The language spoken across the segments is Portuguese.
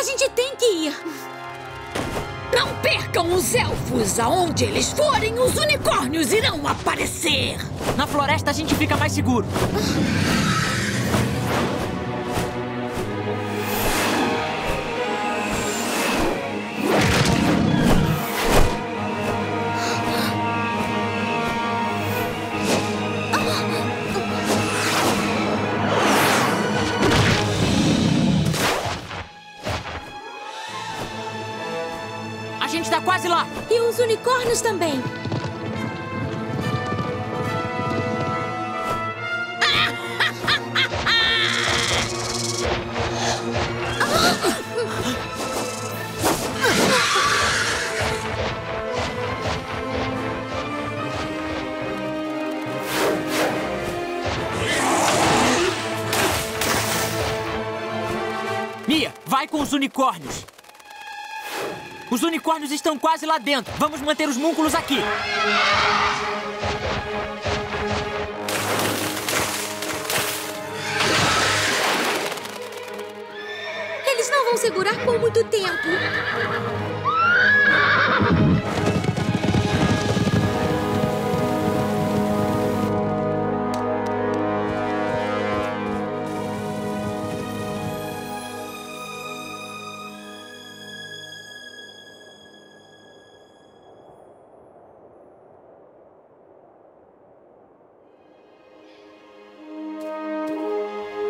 A gente tem que ir. Não percam os elfos! Aonde eles forem, os unicórnios irão aparecer! Na floresta a gente fica mais seguro. A gente tá quase lá. E os unicórnios também. Mia, vai com os unicórnios. Os unicórnios estão quase lá dentro. Vamos manter os múnculos aqui. Eles não vão segurar por muito tempo.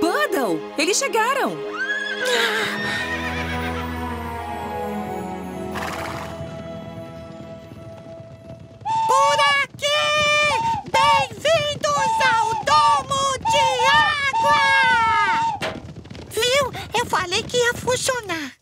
Puddle, eles chegaram. Por aqui! Bem-vindos ao Domo de Água! Viu? Eu falei que ia funcionar.